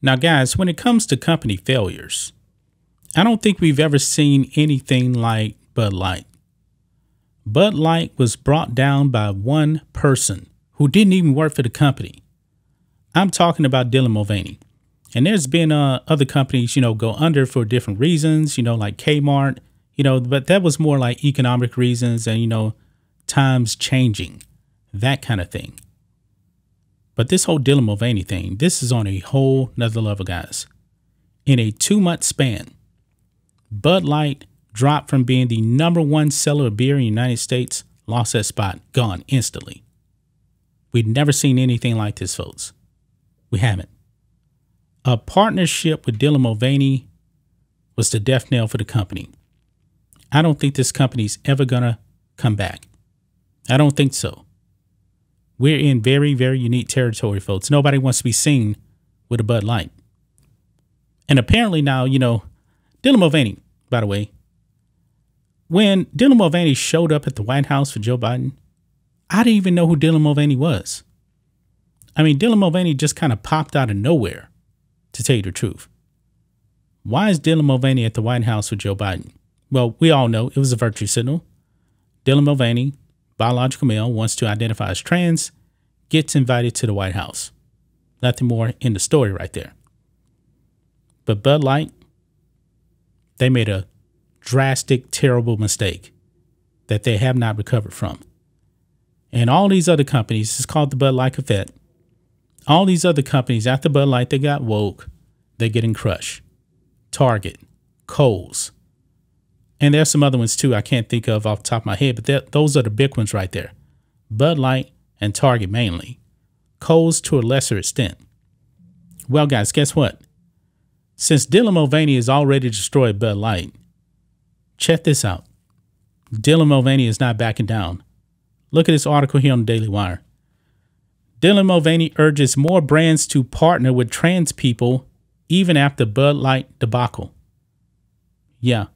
Now, guys, when it comes to company failures, I don't think we've ever seen anything like Bud Light. Bud Light was brought down by one person who didn't even work for the company. I'm talking about Dylan Mulvaney. And there's been uh, other companies, you know, go under for different reasons, you know, like Kmart, you know, but that was more like economic reasons and, you know, times changing, that kind of thing. But this whole Dylan Mulvaney thing, this is on a whole nother level, guys. In a two month span, Bud Light dropped from being the number one seller of beer in the United States, lost that spot, gone instantly. We've never seen anything like this, folks. We haven't. A partnership with Dylan Mulvaney was the death knell for the company. I don't think this company's ever gonna come back. I don't think so. We're in very, very unique territory, folks. Nobody wants to be seen with a Bud Light. And apparently now, you know, Dylan Mulvaney, by the way, when Dylan Mulvaney showed up at the White House for Joe Biden, I didn't even know who Dylan Mulvaney was. I mean, Dylan Mulvaney just kind of popped out of nowhere, to tell you the truth. Why is Dylan Mulvaney at the White House with Joe Biden? Well, we all know it was a virtue signal. Dylan Mulvaney, biological male, wants to identify as trans, gets invited to the White House. Nothing more in the story right there. But Bud Light, they made a drastic, terrible mistake that they have not recovered from. And all these other companies, it's called the Bud Light effect. All these other companies, after Bud Light, they got woke, they're getting crushed. Target, Kohl's, and there's some other ones too I can't think of off the top of my head, but those are the big ones right there. Bud Light and Target mainly. Kohl's to a lesser extent. Well, guys, guess what? Since Dylan Mulvaney has already destroyed Bud Light, check this out. Dylan Mulvaney is not backing down. Look at this article here on the Daily Wire. Dylan Mulvaney urges more brands to partner with trans people even after Bud Light debacle. Yeah,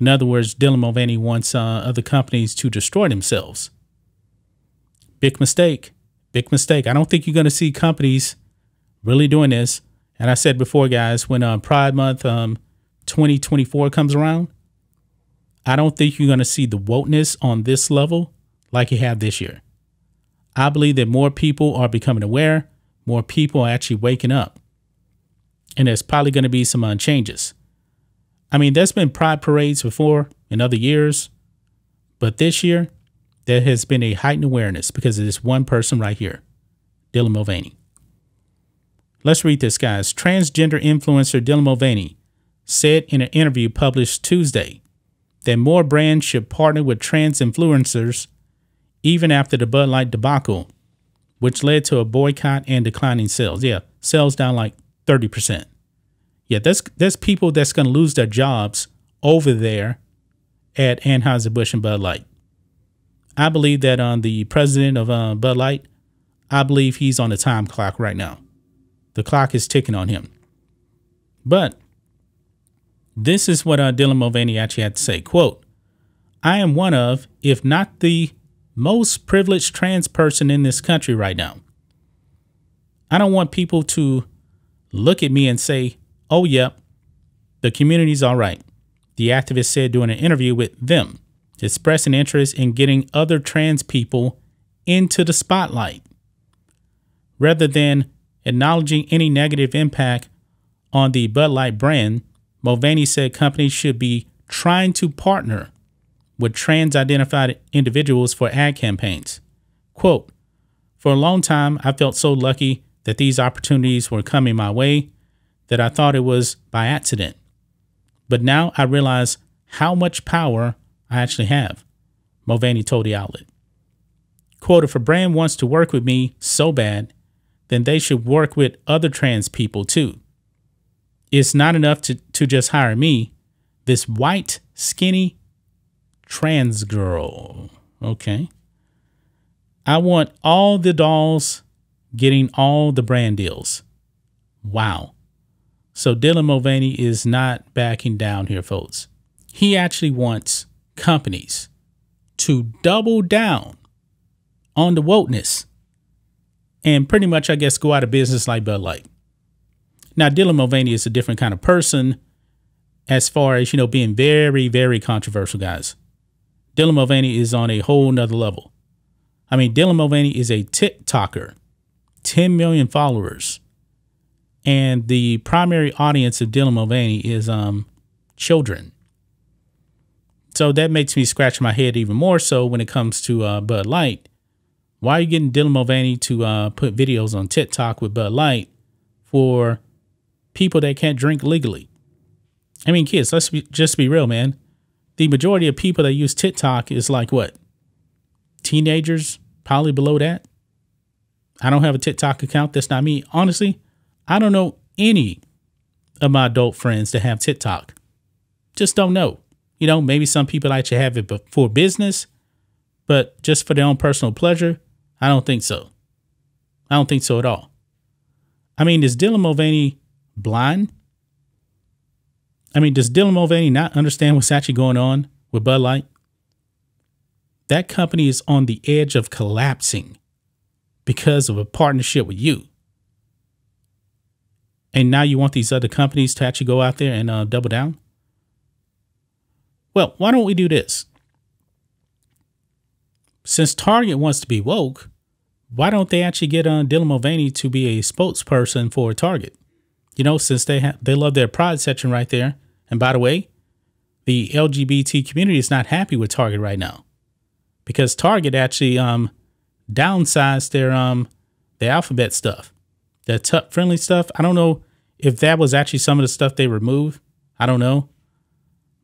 in other words, Dylan Mulvaney wants uh, other companies to destroy themselves. Big mistake. Big mistake. I don't think you're going to see companies really doing this. And I said before, guys, when uh, Pride Month um, 2024 comes around, I don't think you're going to see the wokeness on this level like you have this year. I believe that more people are becoming aware, more people are actually waking up. And there's probably going to be some uh, changes. I mean, there's been pride parades before in other years, but this year there has been a heightened awareness because of this one person right here, Dylan Mulvaney. Let's read this, guys. Transgender influencer Dylan Mulvaney said in an interview published Tuesday that more brands should partner with trans influencers even after the Bud Light debacle, which led to a boycott and declining sales. Yeah, sales down like 30%. Yeah, there's there's people that's going to lose their jobs over there at Anheuser-Busch and Bud Light. I believe that on uh, the president of uh, Bud Light, I believe he's on the time clock right now. The clock is ticking on him. But this is what uh, Dylan Mulvaney actually had to say. Quote, I am one of, if not the most privileged trans person in this country right now. I don't want people to look at me and say, Oh, yep, the community's all right, the activist said during an interview with them, expressing interest in getting other trans people into the spotlight. Rather than acknowledging any negative impact on the Bud Light brand, Mulvaney said companies should be trying to partner with trans identified individuals for ad campaigns. Quote, For a long time, I felt so lucky that these opportunities were coming my way that I thought it was by accident. But now I realize how much power I actually have, Mulvaney told the outlet. Quote, if a brand wants to work with me so bad, then they should work with other trans people too. It's not enough to, to just hire me, this white, skinny, trans girl. Okay. I want all the dolls getting all the brand deals. Wow. So Dylan Mulvaney is not backing down here, folks. He actually wants companies to double down on the wokeness and pretty much, I guess, go out of business like Bud Light. Now, Dylan Mulvaney is a different kind of person as far as, you know, being very, very controversial, guys. Dylan Mulvaney is on a whole nother level. I mean, Dylan Mulvaney is a TikToker, 10 million followers. And the primary audience of Dylan Mulvaney is um, children. So that makes me scratch my head even more so when it comes to uh, Bud Light. Why are you getting Dylan Mulvaney to uh, put videos on TikTok with Bud Light for people that can't drink legally? I mean, kids, let's be, just be real, man. The majority of people that use TikTok is like what? Teenagers, probably below that. I don't have a TikTok account. That's not me. Honestly, I don't know any of my adult friends that have TikTok. Just don't know. You know, maybe some people actually have it for business, but just for their own personal pleasure, I don't think so. I don't think so at all. I mean, is Dylan Mulvaney blind? I mean, does Dylan Mulvaney not understand what's actually going on with Bud Light? That company is on the edge of collapsing because of a partnership with you. And now you want these other companies to actually go out there and uh, double down? Well, why don't we do this? Since Target wants to be woke, why don't they actually get uh, Dylan Mulvaney to be a spokesperson for Target? You know, since they have they love their pride section right there. And by the way, the LGBT community is not happy with Target right now because Target actually um downsized their um the alphabet stuff, the tuck friendly stuff. I don't know if that was actually some of the stuff they removed. I don't know.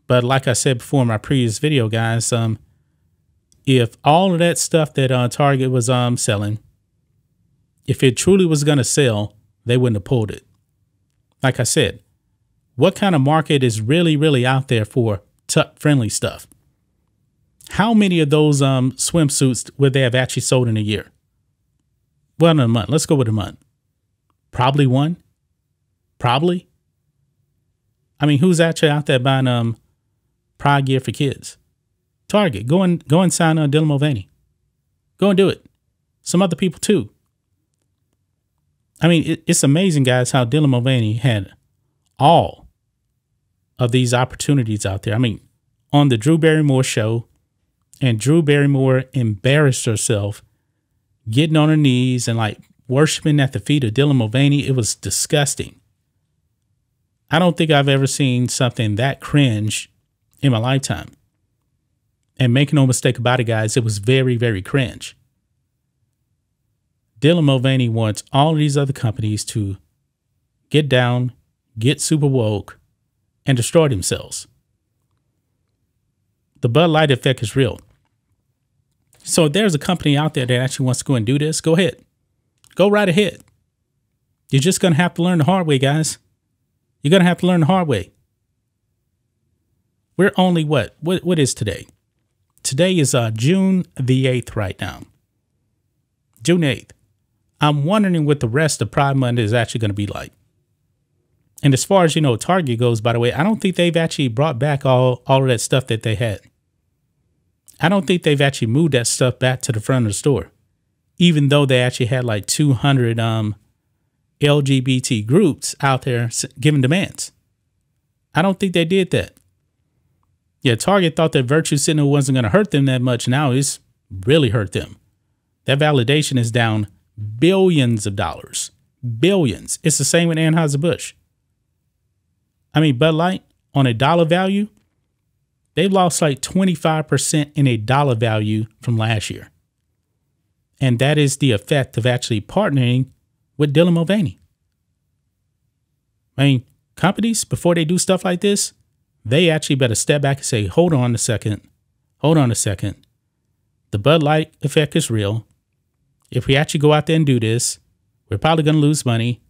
But like I said before in my previous video, guys, um, if all of that stuff that uh, Target was um selling, if it truly was going to sell, they wouldn't have pulled it. Like I said, what kind of market is really, really out there for tuck friendly stuff? How many of those um swimsuits would they have actually sold in a year? Well, in a month. Let's go with a month. Probably one. Probably. I mean, who's actually out there buying um pride gear for kids? Target. Go and go and sign on Dylan Mulvaney. Go and do it. Some other people too. I mean, it, it's amazing, guys, how Dylan Mulvaney had all of these opportunities out there. I mean, on the Drew Barrymore show, and Drew Barrymore embarrassed herself getting on her knees and like worshiping at the feet of Dylan Mulvaney. It was disgusting. I don't think I've ever seen something that cringe in my lifetime. And make no mistake about it, guys, it was very, very cringe. Dylan Mulvaney wants all these other companies to get down, get super woke, and destroy themselves. The Bud Light effect is real. So if there's a company out there that actually wants to go and do this, go ahead. Go right ahead. You're just going to have to learn the hard way, guys. You're going to have to learn the hard way. We're only what? What, what is today? Today is uh, June the 8th right now. June 8th. I'm wondering what the rest of Pride Month is actually going to be like. And as far as you know, Target goes, by the way, I don't think they've actually brought back all, all of that stuff that they had. I don't think they've actually moved that stuff back to the front of the store, even though they actually had like 200 um, LGBT groups out there giving demands. I don't think they did that. Yeah, Target thought that Virtue Signal wasn't going to hurt them that much. Now it's really hurt them. That validation is down billions of dollars. Billions. It's the same with Anheuser-Busch. I mean, Bud Light on a dollar value, they've lost like 25% in a dollar value from last year. And that is the effect of actually partnering with Dylan Mulvaney. I mean, companies, before they do stuff like this, they actually better step back and say, hold on a second. Hold on a second. The Bud Light effect is real if we actually go out there and do this, we're probably going to lose money.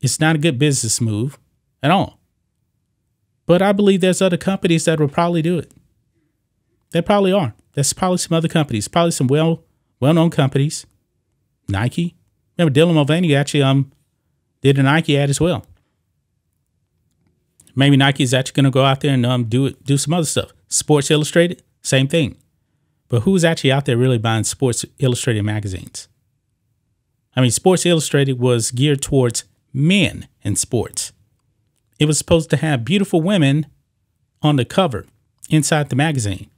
It's not a good business move at all. But I believe there's other companies that will probably do it. There probably are. There's probably some other companies, probably some well well known companies. Nike. Remember Dylan Mulvaney actually um did a Nike ad as well. Maybe Nike is actually going to go out there and um do it, do some other stuff. Sports Illustrated, same thing. But who's actually out there really buying Sports Illustrated magazines? I mean, Sports Illustrated was geared towards men in sports. it was supposed to have beautiful women on the cover inside the magazine.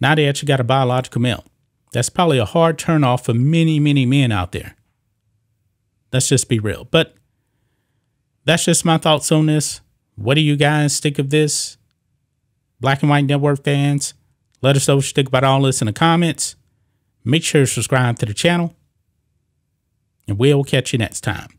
Now they actually got a biological male. That's probably a hard turnoff for many, many men out there. Let's just be real. But that's just my thoughts on this. What do you guys think of this? Black and White Network fans, let us know what you think about all this in the comments. Make sure to subscribe to the channel, and we'll catch you next time.